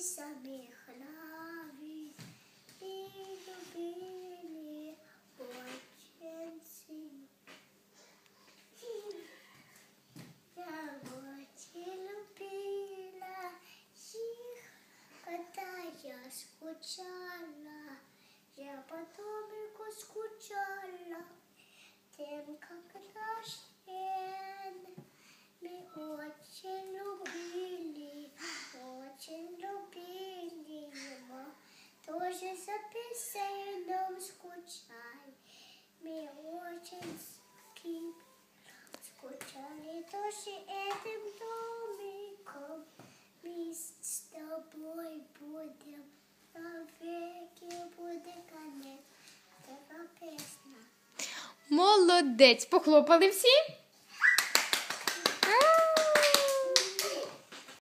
самих навіть і любили отчинці. Я очі любила їх, коли я скучала, я по домику скучала, тим, как наш ген, ми очень за песенем скучали. Мы очень ски- скучали тоже этим домиком. Мы с тобой будем навеки будет конец. Така песня. Молодець. Похлопали всі?